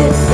It's